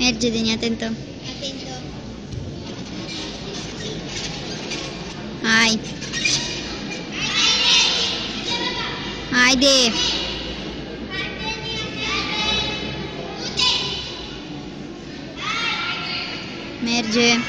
Merge, Deni, Attento. Atento. Hai. Haydi. Merge.